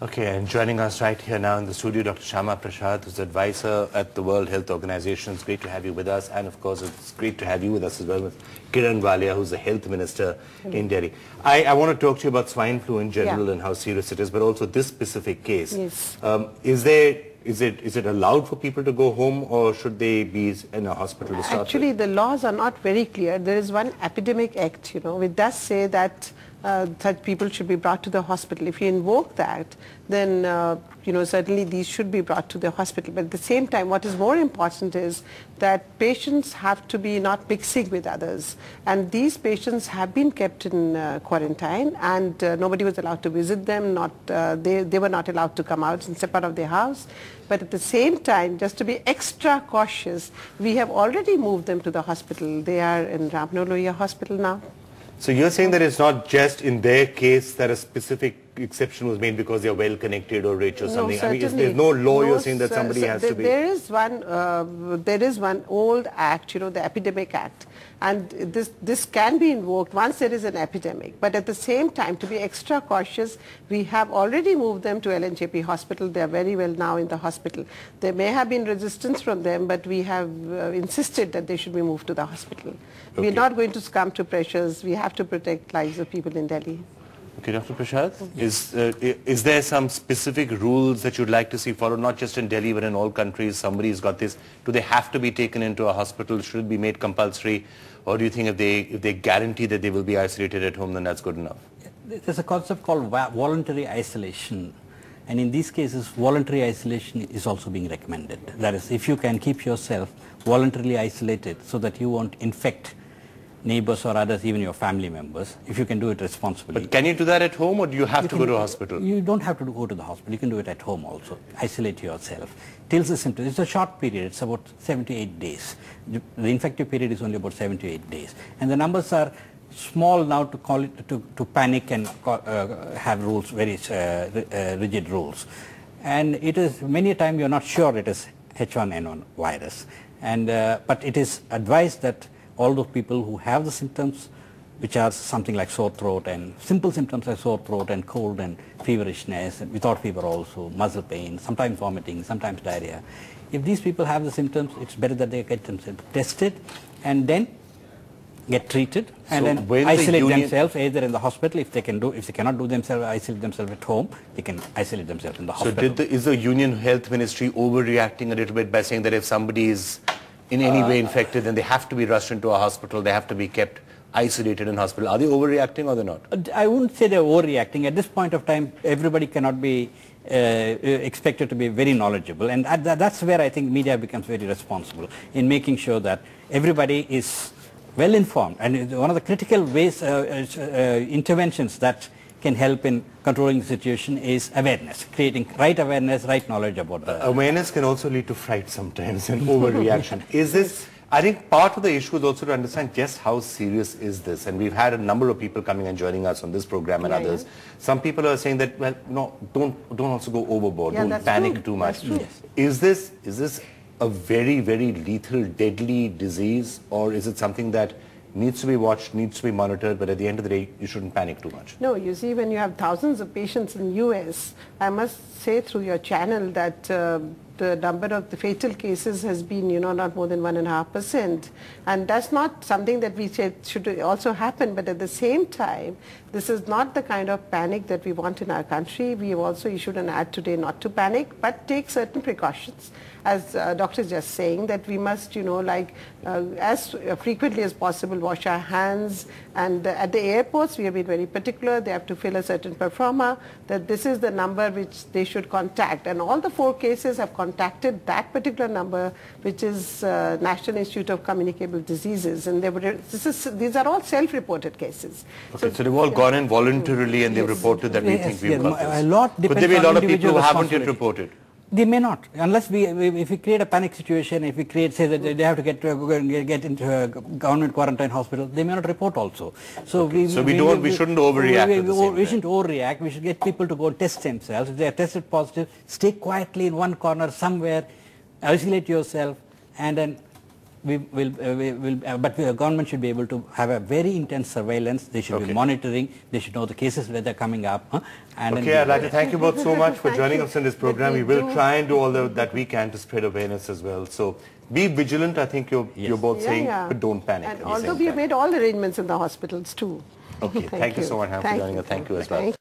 Okay, and joining us right here now in the studio, Dr. Shama Prasad, who's advisor at the World Health Organization. It's great to have you with us. And of course, it's great to have you with us as well with Kiran Walia, who's the health minister in Delhi. I, I want to talk to you about swine flu in general Yeah. and how serious it is, but also this specific case. Yes. Um, is there, is it, is it allowed for people to go home or should they be in a hospital to start with? Actually, the laws are not very clear. There is one epidemic act, you know, which does say that uh, such people should be brought to the hospital. If you invoke that, then, uh, you know, certainly these should be brought to the hospital. But at the same time, what is more important is that patients have to be not mixing with others. And these patients have been kept in uh, quarantine and uh, nobody was allowed to visit them, not, uh, they, they were not allowed to come out and step out of their house. But at the same time, just to be extra cautious, we have already moved them to the hospital. They are in Ramnoloya hospital now. So you're saying that it's not just in their case that a specific exception was made because they're well connected or rich or something. I mean, is, there's no law you're saying that somebody has there, to be... There is one, uh, there is one old act, you know, the Epidemic Act, and this this can be invoked once there is an epidemic. But at the same time, to be extra cautious, we have already moved them to LNJP hospital. They are very well now in the hospital. There may have been resistance from them, but we have uh, insisted that they should be moved to the hospital. We're not going to succumb to pressures. We have to protect lives of people in Delhi. Okay, Dr. Prasad, is, uh, is there some specific rules that you'd like to see followed, not just in Delhi, but in all countries? Somebody's got this. Do they have to be taken into a hospital? Should it be made compulsory? Or do you think if they, if they guarantee that they will be isolated at home, then that's good enough? There's a concept called voluntary isolation. And in these cases, voluntary isolation is also being recommended. That is, if you can keep yourself voluntarily isolated so that you won't infect neighbors or others, even your family members, if you can do it responsibly. But can you do that at home or do you have You to go to a hospital? You don't have to go to the hospital. You can do it at home also. Isolate yourself. Till the symptoms. It's a short period. It's about 78 days. The the infective period is only about 78 days. And the numbers are small now to call it to, to panic and uh, have rules, very uh, uh, rigid rules. And it is many a time you're not sure it is H1N1 virus. And uh, but it is advised that all those people who have the symptoms which are something like sore throat and simple symptoms like sore throat and cold and feverishness, and without fever also, muscle pain, sometimes vomiting, sometimes diarrhea. If these people have the symptoms, it's better that they get themselves tested and then get treated and So then when the isolate union- themselves either in the hospital if they can do, if they cannot do themselves, isolate themselves at home, they can isolate themselves in the So hospital. did the, is the Union Health Ministry overreacting a little bit by saying that if somebody is in any Uh, way infected, then they have to be rushed into a hospital, they have to be kept isolated in hospital? Are they overreacting or they're not? Uh, I wouldn't say they're overreacting. At this point of time, everybody cannot be uh, uh, expected to be very knowledgeable. And that's where I think media becomes very responsible in making sure that everybody is well informed. And one of the critical ways, uh, uh, uh, interventions that can help in controlling the situation is awareness, creating right awareness, right knowledge about the... Uh, awareness can also lead to fright sometimes and overreaction. is this, I think part of the issue is also to understand just how serious is this. And we've had a number of people coming and joining us on this program and Yeah, others. yeah. Some people are saying that, well, no, don't, don't also go overboard. Yeah, don't panic true. too much. Yes. Is this, is this a very, very lethal, deadly disease or is it something that needs to be watched, needs to be monitored, but at the end of the day, you shouldn't panic too much? No, you see, when you have thousands of patients in U.S., I must say through your channel that uh, the number of the fatal cases has been, you know, not more than one and a half percent, and that's not something that we should also happen. But at the same time, this is not the kind of panic that we want in our country. We have also issued an ad today not to panic, but take certain precautions. As uh, doctor is just saying, that we must, you know, like uh, as frequently as possible, wash our hands. And uh, at the airports, we have been very particular. They have to fill a certain performa. That this is the number which they should contact. And all the four cases have contacted that particular number, which is uh, National Institute of Communicable Diseases. And they were, this is, these are all self-reported cases. Okay, so they've all gone in voluntarily and they've Yes. reported that we Yes, think we've yes, got a this. lot Could there depends be a lot of people who haven't yet reported? They may not, unless we, we- if we create a panic situation, if we create, say that they have to get to a, get- into a government quarantine hospital, they may not report also. So we, So we don't- we shouldn't overreact We, we, we shouldn't overreact. We should get people to go test themselves. If they are tested positive, stay quietly in one corner somewhere, isolate yourself, and then we will, uh, we will uh, but the government should be able to have a very intense surveillance. They should Okay. be monitoring. They should know the cases where they're coming up. huh? And Okay, be- I'd like to thank you both so much for joining us in this program. we We will try and do all the, that we can to spread awareness as well. So be vigilant, I think you're, Yes. you're both saying, but don't panic. And at although we have made all arrangements in the hospitals too. Okay, thank you so much, Ham, for joining us. Thank you as well. Thank